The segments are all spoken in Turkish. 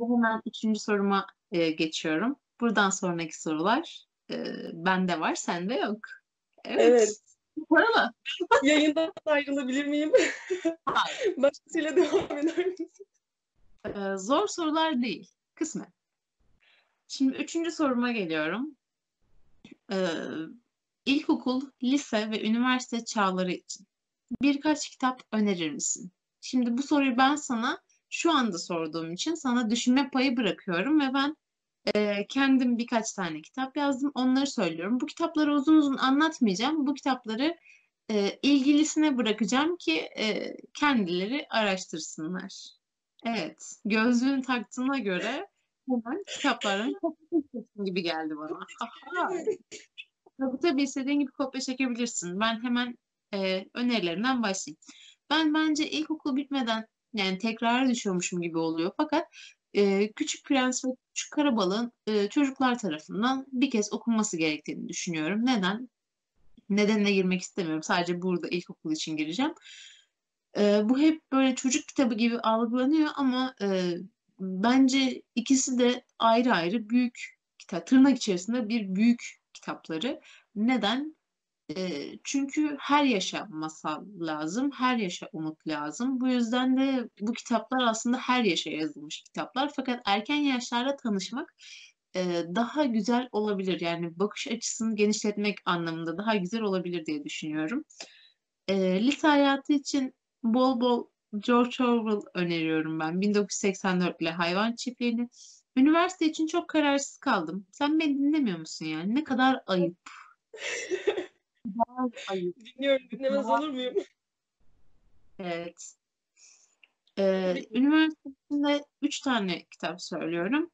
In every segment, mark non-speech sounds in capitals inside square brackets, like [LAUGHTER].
hemen üçüncü soruma e, geçiyorum. Buradan sonraki sorular e, bende var, sende yok. Evet. Evet. [LAUGHS] Yayından ayrılabilir miyim? Hayır. [LAUGHS] Başkasıyla devam eder misin? E, zor sorular değil. Kısmen. Şimdi üçüncü soruma geliyorum. E, ilkokul, lise ve üniversite çağları için birkaç kitap önerir misin? Şimdi bu soruyu ben sana şu anda sorduğum için sana düşünme payı bırakıyorum ve ben e, kendim birkaç tane kitap yazdım. Onları söylüyorum. Bu kitapları uzun uzun anlatmayacağım. Bu kitapları e, ilgilisine bırakacağım ki e, kendileri araştırsınlar. Evet, gözlüğün taktığına göre hemen kitapların kopya gibi geldi bana. Tabii tabii istediğin gibi kopya çekebilirsin. Ben hemen e, önerilerimden başlayayım. Ben bence ilkokul bitmeden yani tekrara düşüyormuşum gibi oluyor. Fakat e, Küçük Prens ve Küçük Karabalığın e, çocuklar tarafından bir kez okunması gerektiğini düşünüyorum. Neden? Nedenine girmek istemiyorum. Sadece burada ilkokul için gireceğim. E, bu hep böyle çocuk kitabı gibi algılanıyor ama e, bence ikisi de ayrı ayrı büyük kitap. Tırnak içerisinde bir büyük kitapları. Neden? Çünkü her yaşa masal lazım, her yaşa umut lazım. Bu yüzden de bu kitaplar aslında her yaşa yazılmış kitaplar. Fakat erken yaşlarda tanışmak daha güzel olabilir. Yani bakış açısını genişletmek anlamında daha güzel olabilir diye düşünüyorum. E, lise hayatı için bol bol George Orwell öneriyorum ben. 1984 ile Hayvan Çiftliği'ni. Üniversite için çok kararsız kaldım. Sen beni dinlemiyor musun yani? Ne kadar ayıp. [LAUGHS] Dinliyorum, dinlemez olur muyum? Evet. Ee, üniversitesinde üç tane kitap söylüyorum.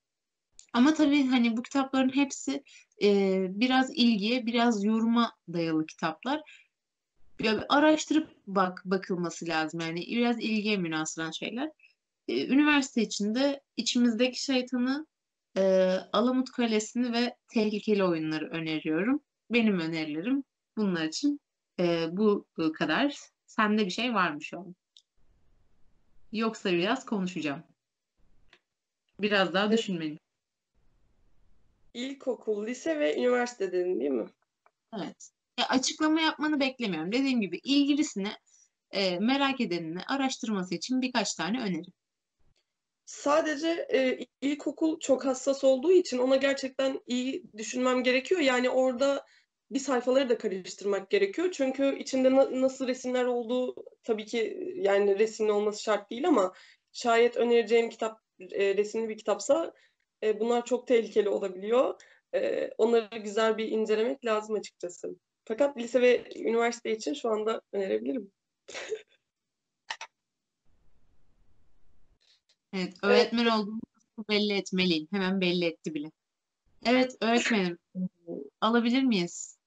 Ama tabii hani bu kitapların hepsi e, biraz ilgiye, biraz yoruma dayalı kitaplar. Ya, araştırıp bak bakılması lazım. Yani biraz ilgiye münasıran şeyler. Ee, üniversite içinde içimizdeki şeytanı, e, Alamut Kalesi'ni ve tehlikeli oyunları öneriyorum. Benim önerilerim bunlar için e, bu kadar. Sende bir şey var mı şu an? Yoksa biraz konuşacağım. Biraz daha Evet. düşünmeliyim. İlkokul, lise ve üniversite dedin değil mi? Evet. Ya, açıklama yapmanı beklemiyorum. Dediğim gibi ilgilisine, e, merak edenine araştırması için birkaç tane öneri. Sadece e, ilkokul çok hassas olduğu için ona gerçekten iyi düşünmem gerekiyor. Yani orada bir sayfaları da karıştırmak gerekiyor. Çünkü içinde na- nasıl resimler olduğu tabii ki yani resimli olması şart değil ama şayet önereceğim kitap e, resimli bir kitapsa e, bunlar çok tehlikeli olabiliyor. E, onları güzel bir incelemek lazım açıkçası. Fakat lise ve üniversite için şu anda önerebilirim. [LAUGHS] Evet, öğretmen olduğumu belli etmeliyim. Hemen belli etti bile. Evet, öğretmenim. Alabilir miyiz?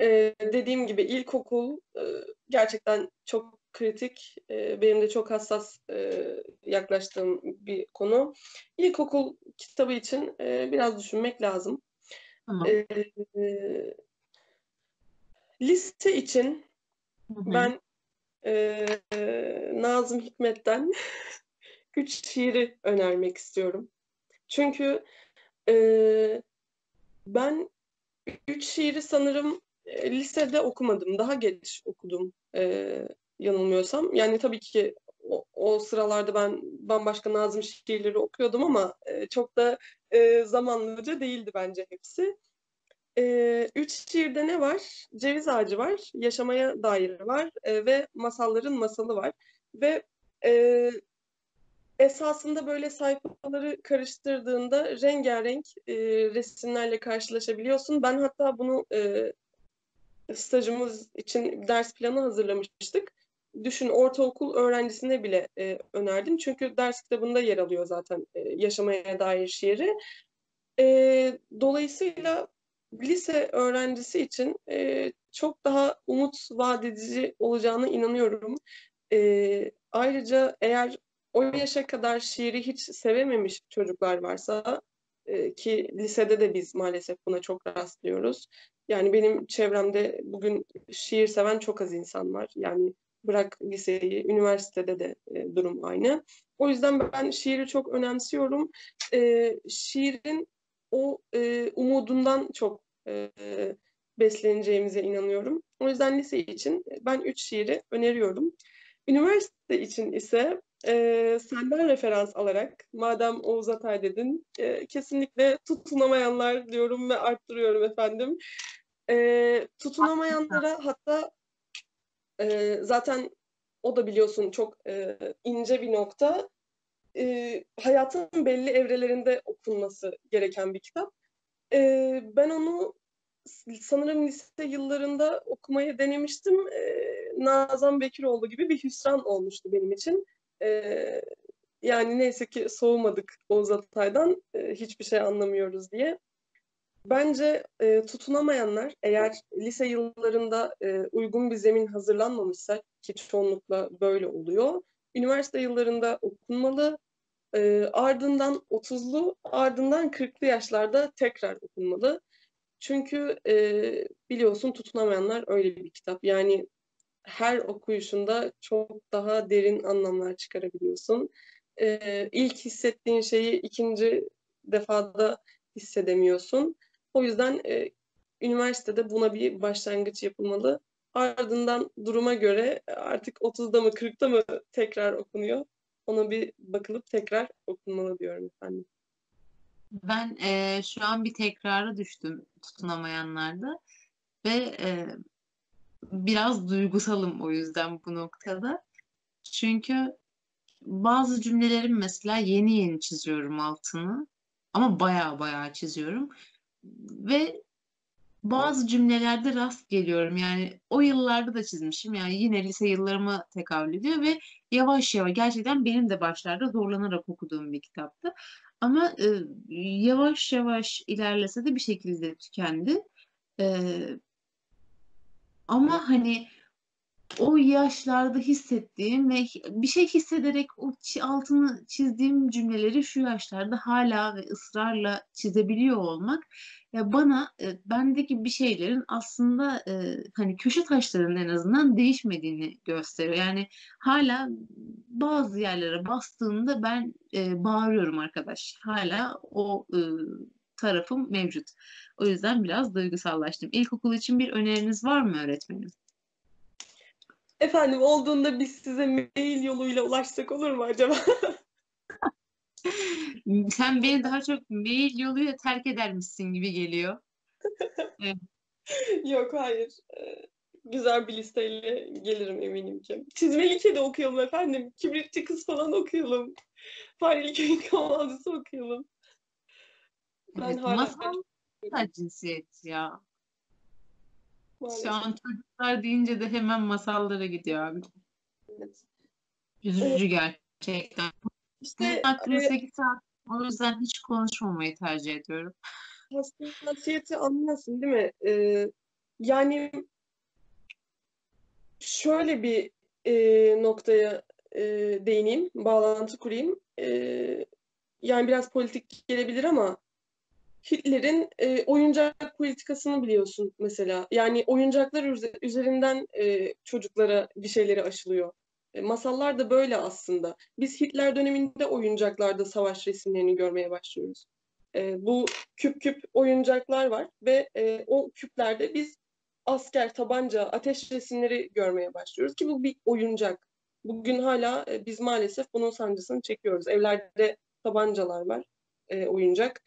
Ee, dediğim gibi ilkokul e, gerçekten çok kritik. E, benim de çok hassas e, yaklaştığım bir konu. İlkokul kitabı için e, biraz düşünmek lazım. Tamam. E, e, lise için Hı hı. ben e, e, Nazım Hikmet'ten [LAUGHS] Üç şiiri önermek istiyorum. Çünkü e, ben üç şiiri sanırım e, lisede okumadım. Daha geç okudum e, yanılmıyorsam. Yani tabii ki o, o sıralarda ben bambaşka Nazım şiirleri okuyordum ama e, çok da e, zamanlıca değildi bence hepsi. E, üç şiirde ne var? Ceviz ağacı var, yaşamaya dair var e, ve masalların masalı var. Ve e, esasında böyle sayfaları karıştırdığında rengarenk e, resimlerle karşılaşabiliyorsun. Ben hatta bunu e, stajımız için ders planı hazırlamıştık. Düşün ortaokul öğrencisine bile e, önerdim. Çünkü ders kitabında yer alıyor zaten e, yaşamaya dair şiiri. E, dolayısıyla lise öğrencisi için e, çok daha umut vaat edici olacağına inanıyorum. E, ayrıca eğer o yaşa kadar şiiri hiç sevememiş çocuklar varsa e, ki lisede de biz maalesef buna çok rastlıyoruz. Yani benim çevremde bugün şiir seven çok az insan var. Yani Bırak liseyi, üniversitede de e, durum aynı. O yüzden ben şiiri çok önemsiyorum. E, şiirin o e, umudundan çok e, besleneceğimize inanıyorum. O yüzden lise için ben üç şiiri öneriyorum. Üniversite için ise e, senden referans alarak, madem Oğuz Atay dedin, e, kesinlikle tutunamayanlar diyorum ve arttırıyorum efendim. E, tutunamayanlara hatta e, zaten o da biliyorsun çok e, ince bir nokta. E, hayatın belli evrelerinde okunması gereken bir kitap. E, ben onu sanırım lise yıllarında okumayı denemiştim. E, Nazan Bekiroğlu gibi bir hüsran olmuştu benim için. E, yani neyse ki soğumadık Oğuz Atay'dan e, hiçbir şey anlamıyoruz diye. Bence e, tutunamayanlar eğer lise yıllarında e, uygun bir zemin hazırlanmamışsa ki çoğunlukla böyle oluyor. Üniversite yıllarında okunmalı. E, ardından 30'lu ardından 40'lı yaşlarda tekrar okunmalı. Çünkü e, biliyorsun tutunamayanlar öyle bir kitap. Yani her okuyuşunda çok daha derin anlamlar çıkarabiliyorsun. E, ilk hissettiğin şeyi ikinci defada hissedemiyorsun. O yüzden e, üniversitede buna bir başlangıç yapılmalı. Ardından duruma göre artık 30'da mı 40'ta mı tekrar okunuyor? Ona bir bakılıp tekrar okunmalı diyorum efendim. Ben e, şu an bir tekrara düştüm tutunamayanlarda ve e, biraz duygusalım o yüzden bu noktada. Çünkü bazı cümlelerin mesela yeni yeni çiziyorum altını ama baya baya çiziyorum ve bazı cümlelerde rast geliyorum. Yani o yıllarda da çizmişim. Yani yine lise yıllarıma tekabül ediyor ve yavaş yavaş gerçekten benim de başlarda zorlanarak okuduğum bir kitaptı. Ama e, yavaş yavaş ilerlese de bir şekilde tükendi. E, ama hani o yaşlarda hissettiğim ve bir şey hissederek o altını çizdiğim cümleleri şu yaşlarda hala ve ısrarla çizebiliyor olmak ya bana e, bendeki bir şeylerin aslında e, hani köşe taşlarının en azından değişmediğini gösteriyor. Yani hala bazı yerlere bastığında ben e, bağırıyorum arkadaş. Hala o e, tarafım mevcut. O yüzden biraz duygusallaştım. İlkokul için bir öneriniz var mı öğretmenim? Efendim olduğunda biz size mail yoluyla ulaşsak olur mu acaba? [LAUGHS] Sen beni daha çok mail yoluyla terk edermişsin gibi geliyor. [LAUGHS] Evet. Yok hayır. Ee, güzel bir listeyle gelirim eminim ki. Çizmeli de okuyalım efendim. Kibritçi kız falan okuyalım. Fareli köyün kahvaltısı okuyalım. Ben evet, hala masal da cinsiyet ya. Maalesef. Şu an çocuklar deyince de hemen masallara gidiyor abi. Evet. Üzücü evet. gerçekten. İşte aklım 8 saat. O yüzden hiç konuşmamayı tercih ediyorum. Hassasiyeti anlıyorsun değil mi? Ee, yani şöyle bir e, noktaya e, değineyim, bağlantı kurayım. E, yani biraz politik gelebilir ama Hitler'in e, oyuncak politikasını biliyorsun mesela. Yani oyuncaklar üzerinden e, çocuklara bir şeyleri aşılıyor. E, masallar da böyle aslında. Biz Hitler döneminde oyuncaklarda savaş resimlerini görmeye başlıyoruz. E, bu küp küp oyuncaklar var ve e, o küplerde biz asker, tabanca, ateş resimleri görmeye başlıyoruz ki bu bir oyuncak. Bugün hala e, biz maalesef bunun sancısını çekiyoruz. Evlerde tabancalar var, e, oyuncak.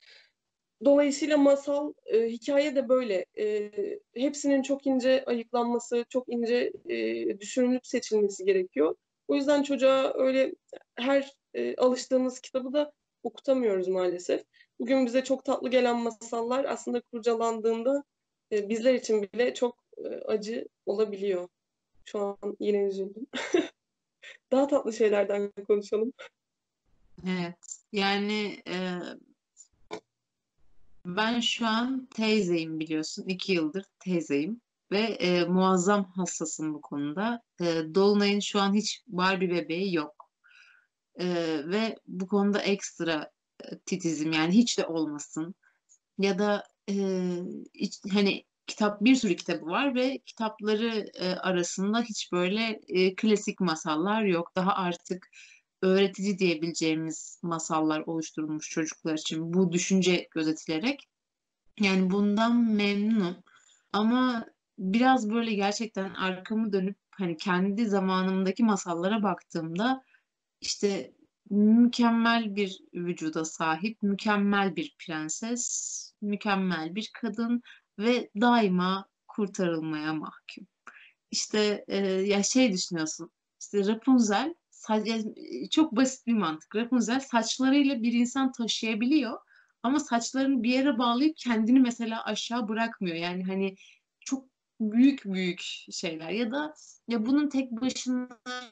Dolayısıyla masal, e, hikaye de böyle. E, hepsinin çok ince ayıklanması, çok ince e, düşünülüp seçilmesi gerekiyor. O yüzden çocuğa öyle her e, alıştığımız kitabı da okutamıyoruz maalesef. Bugün bize çok tatlı gelen masallar aslında kurcalandığında e, bizler için bile çok e, acı olabiliyor. Şu an yine üzüldüm. [LAUGHS] Daha tatlı şeylerden konuşalım. Evet. Yani e, ben şu an teyzeyim biliyorsun. iki yıldır teyzeyim. Ve e, muazzam hassasım bu konuda. E, Dolunay'ın şu an hiç Barbie bebeği yok. E, ve bu konuda ekstra e, titizim yani hiç de olmasın. Ya da e, hiç, hani kitap bir sürü kitabı var ve kitapları e, arasında hiç böyle e, klasik masallar yok. Daha artık öğretici diyebileceğimiz masallar oluşturulmuş çocuklar için bu düşünce gözetilerek. Yani bundan memnunum. Ama biraz böyle gerçekten arkamı dönüp hani kendi zamanımdaki masallara baktığımda işte mükemmel bir vücuda sahip, mükemmel bir prenses, mükemmel bir kadın ve daima kurtarılmaya mahkum. İşte e, ya şey düşünüyorsun. İşte Rapunzel çok basit bir mantık. Rapunzel saçlarıyla bir insan taşıyabiliyor ama saçlarını bir yere bağlayıp kendini mesela aşağı bırakmıyor. Yani hani çok büyük büyük şeyler ya da ya bunun tek başına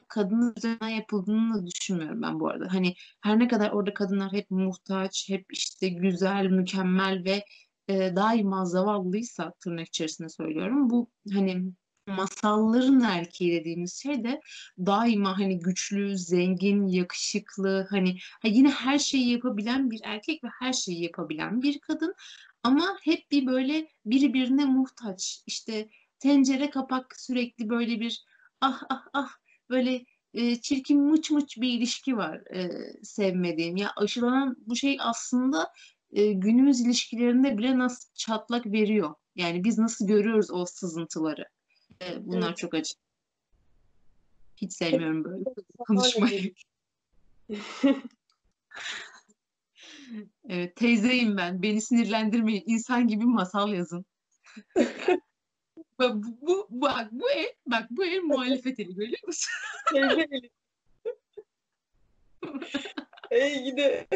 kadının üzerine yapıldığını düşünmüyorum ben bu arada. Hani her ne kadar orada kadınlar hep muhtaç, hep işte güzel, mükemmel ve e, daima zavallıysa tırnak içerisinde söylüyorum. Bu hani masalların erkeği dediğimiz şey de daima hani güçlü, zengin, yakışıklı, hani ha yine her şeyi yapabilen bir erkek ve her şeyi yapabilen bir kadın ama hep bir böyle birbirine muhtaç. İşte tencere kapak sürekli böyle bir ah ah ah böyle e, çirkin mıç mıç bir ilişki var e, sevmediğim. Ya aşılanan bu şey aslında e, günümüz ilişkilerinde bile nasıl çatlak veriyor. Yani biz nasıl görüyoruz o sızıntıları. E, bunlar evet. çok acı. Hiç sevmiyorum böyle konuşmayı. [LAUGHS] evet, teyzeyim ben. Beni sinirlendirmeyin. İnsan gibi masal yazın. [LAUGHS] bak bu, bak bu el, bak bu el muhalefet eli görüyor musun? Teyze eli. [LAUGHS] Ey gide.